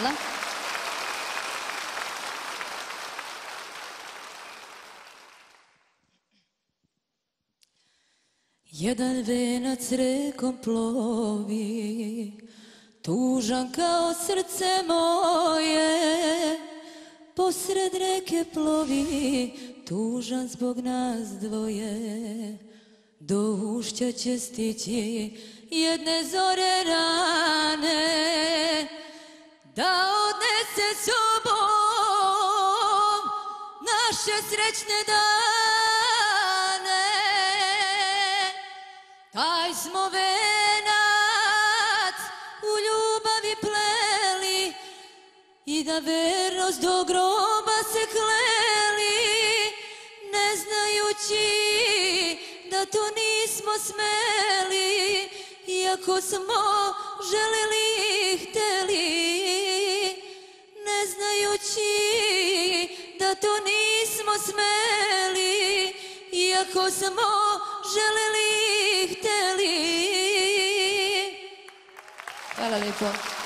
好了。Jedan venac rekom plovi, tužan kao srce moje, posred reke plovi, tužan zbog nas dvoje. Do ušća će stići jedne zore rane, da odnese sobom naše srećne dane. Taj smo venac u ljubavi pleli i da vernost do groba se kleli, ne znajući da to nismo smeli, iako smo želeli znajući da to nismo smeli, iako smo želeli i hteli. Hvala lijepo.